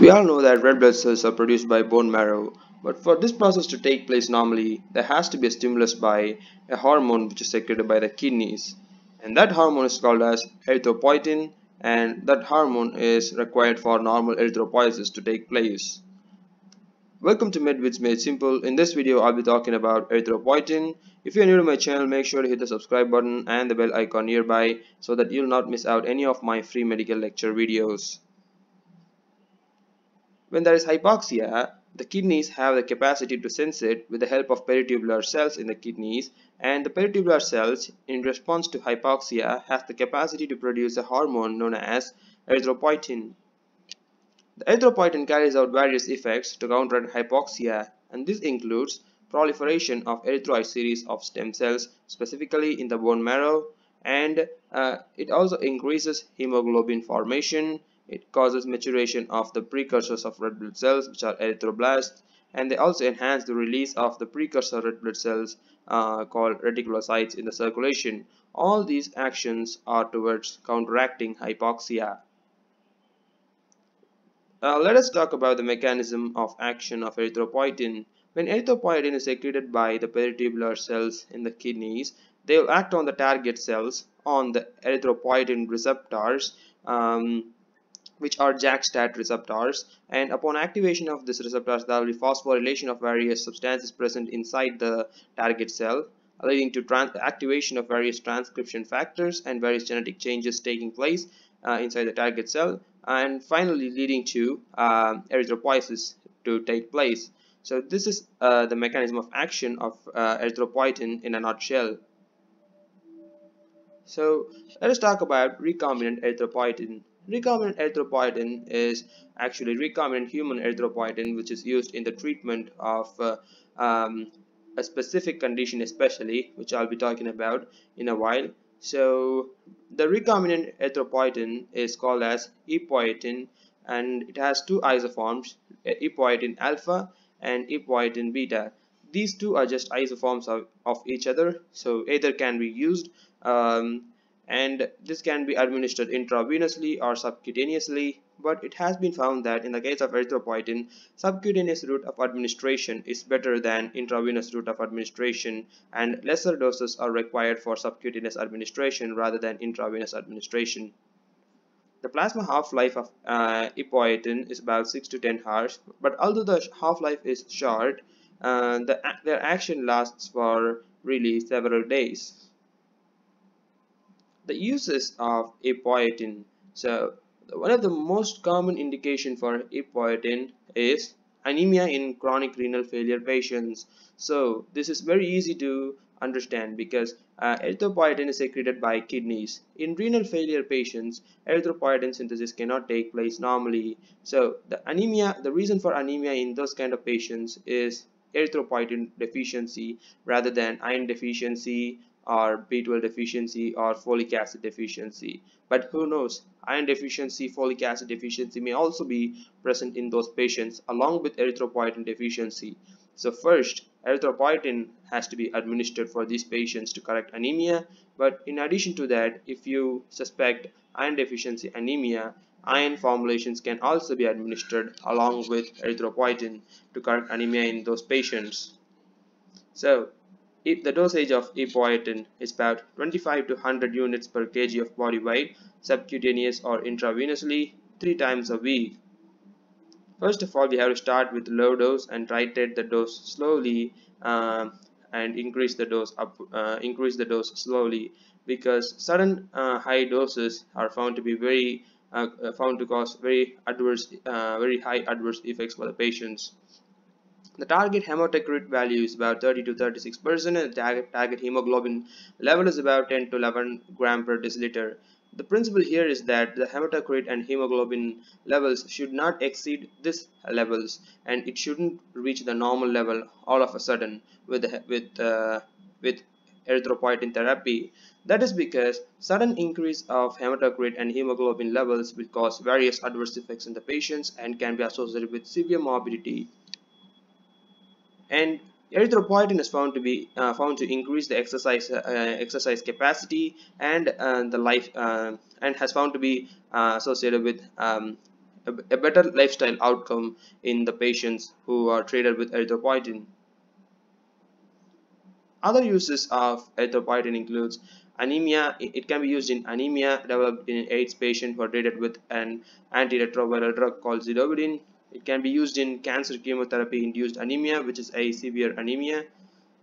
We all know that red blood cells are produced by bone marrow, but for this process to take place normally, there has to be a stimulus by a hormone which is secreted by the kidneys. And that hormone is called as erythropoietin and that hormone is required for normal erythropoiesis to take place. Welcome to Med Vids Made Simple. In this video, I'll be talking about erythropoietin. If you're new to my channel, make sure to hit the subscribe button and the bell icon nearby so that you'll not miss out any of my free medical lecture videos. When there is hypoxia, the kidneys have the capacity to sense it with the help of peritubular cells in the kidneys and the peritubular cells in response to hypoxia has the capacity to produce a hormone known as erythropoietin. The erythropoietin carries out various effects to counteract hypoxia and this includes proliferation of erythroid series of stem cells specifically in the bone marrow and uh, it also increases hemoglobin formation it causes maturation of the precursors of red blood cells which are erythroblasts and they also enhance the release of the precursor red blood cells uh, called reticulocytes in the circulation. All these actions are towards counteracting hypoxia. Uh, let us talk about the mechanism of action of erythropoietin. When erythropoietin is secreted by the peritubular cells in the kidneys, they will act on the target cells on the erythropoietin receptors um, which are JAK-STAT receptors and upon activation of these receptors there will be phosphorylation of various substances present inside the target cell leading to activation of various transcription factors and various genetic changes taking place uh, inside the target cell and finally leading to uh, erythropoiesis to take place. So this is uh, the mechanism of action of uh, erythropoietin in a nutshell. So let us talk about recombinant erythropoietin. Recombinant erythropoietin is actually recombinant human erythropoietin which is used in the treatment of uh, um, a specific condition especially which I'll be talking about in a while. So the recombinant erythropoietin is called as epoetin and it has two isoforms epoetin alpha and epoetin beta. These two are just isoforms of, of each other so either can be used um, and this can be administered intravenously or subcutaneously but it has been found that in the case of erythropoietin subcutaneous route of administration is better than intravenous route of administration and lesser doses are required for subcutaneous administration rather than intravenous administration. The plasma half-life of uh, epoetin is about 6 to 10 hours but although the half-life is short uh, the, their action lasts for really several days the uses of epoetin so one of the most common indication for epoetin is anemia in chronic renal failure patients. So this is very easy to understand because uh, erythropoietin is secreted by kidneys. In renal failure patients erythropoietin synthesis cannot take place normally. So the anemia the reason for anemia in those kind of patients is erythropoietin deficiency rather than iron deficiency or B12 deficiency or folic acid deficiency. But who knows? Iron deficiency folic acid deficiency may also be present in those patients along with erythropoietin deficiency. So first erythropoietin has to be administered for these patients to correct anemia. But in addition to that if you suspect iron deficiency anemia iron formulations can also be administered along with erythropoietin to correct anemia in those patients. So if the dosage of epoetin is about 25 to 100 units per kg of body weight, subcutaneous or intravenously, three times a week. First of all, we have to start with low dose and titrate the dose slowly uh, and increase the dose up, uh, increase the dose slowly because sudden uh, high doses are found to be very uh, found to cause very adverse, uh, very high adverse effects for the patients. The target hematocrit value is about 30 to 36 percent and the target, target hemoglobin level is about 10 to 11 gram per deciliter. The principle here is that the hematocrit and hemoglobin levels should not exceed this levels and it shouldn't reach the normal level all of a sudden with with uh, with erythropoietin therapy. That is because sudden increase of hematocrit and hemoglobin levels will cause various adverse effects in the patients and can be associated with severe morbidity and erythropoietin is found to be uh, found to increase the exercise uh, exercise capacity and uh, the life uh, and has found to be uh, associated with um, a, a better lifestyle outcome in the patients who are treated with erythropoietin. Other uses of erythropoietin includes anemia. It can be used in anemia developed in AIDS patient who are treated with an antiretroviral drug called zidovudine. It can be used in cancer chemotherapy induced anemia which is a severe anemia.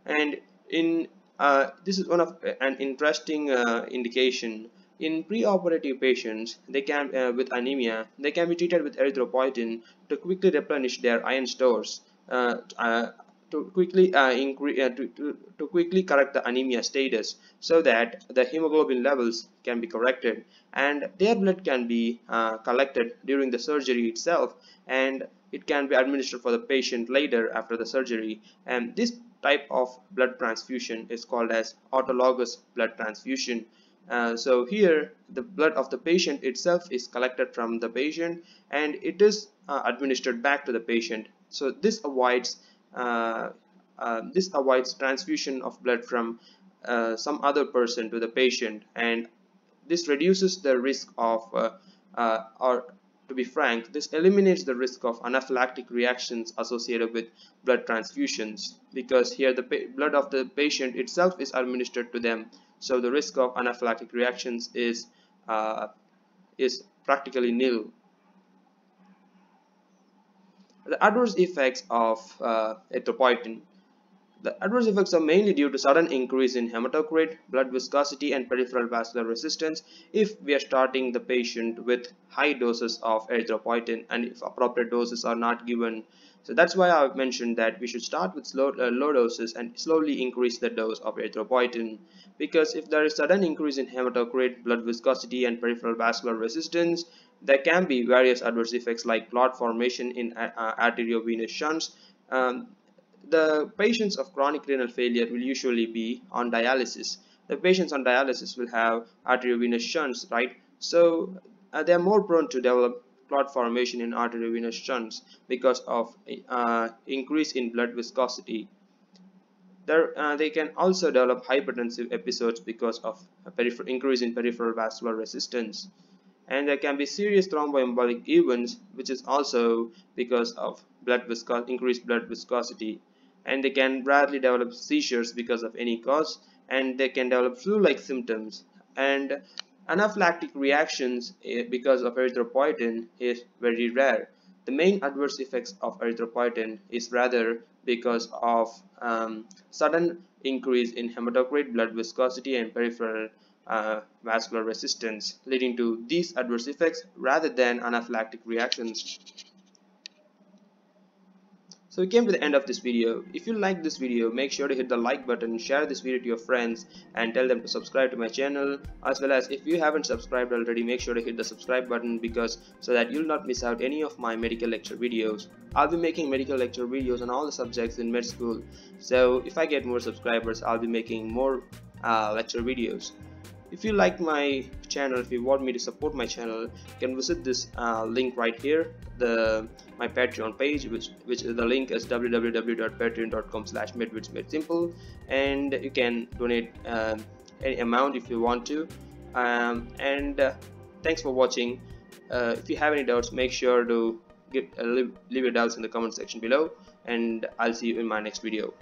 And in uh, this is one of uh, an interesting uh, indication. In preoperative patients they can uh, with anemia they can be treated with erythropoietin to quickly replenish their iron stores uh, uh, to quickly increase to, to, to, quickly correct the anemia status so that the hemoglobin levels can be corrected and their blood can be uh, collected during the surgery itself and it can be administered for the patient later after the surgery. And this type of blood transfusion is called as autologous blood transfusion. Uh, so here the blood of the patient itself is collected from the patient and it is uh, administered back to the patient. So this avoids uh, uh, this avoids transfusion of blood from uh, some other person to the patient and this reduces the risk of or to be frank, this eliminates the risk of anaphylactic reactions associated with blood transfusions because here the blood of the patient itself is administered to them. So the risk of anaphylactic reactions is uh, is practically nil. The adverse effects of uh, erythropoietin. The adverse effects are mainly due to sudden increase in hematocrit, blood viscosity and peripheral vascular resistance if we are starting the patient with high doses of erythropoietin and if appropriate doses are not given. So that's why I've mentioned that we should start with slow, uh, low doses and slowly increase the dose of erythropoietin because if there is sudden increase in hematocrit, blood viscosity and peripheral vascular resistance, there can be various adverse effects like clot formation in uh, arteriovenous shunts. Um, the patients of chronic renal failure will usually be on dialysis. The patients on dialysis will have arteriovenous shunts, right? So uh, they are more prone to develop clot formation in arteriovenous shunts because of uh, increase in blood viscosity. There, uh, they can also develop hypertensive episodes because of increase in peripheral vascular resistance and there can be serious thromboembolic events which is also because of blood increased blood viscosity and they can rarely develop seizures because of any cause and they can develop flu-like symptoms and anaphylactic reactions eh, because of erythropoietin is very rare the main adverse effects of erythropoietin is rather because of um, sudden increase in hematocrit blood viscosity and peripheral uh, vascular resistance leading to these adverse effects rather than anaphylactic reactions. So we came to the end of this video. If you like this video, make sure to hit the like button, share this video to your friends and tell them to subscribe to my channel as well as if you haven't subscribed already, make sure to hit the subscribe button because so that you'll not miss out any of my medical lecture videos. I'll be making medical lecture videos on all the subjects in med school. So if I get more subscribers, I'll be making more uh, lecture videos if you like my channel if you want me to support my channel you can visit this uh, link right here the my patreon page which which the link is www.patreon.com slash simple. And you can donate uh, any amount if you want to. Um, and uh, thanks for watching. Uh, if you have any doubts make sure to get uh, leave, leave your doubts in the comment section below. And I'll see you in my next video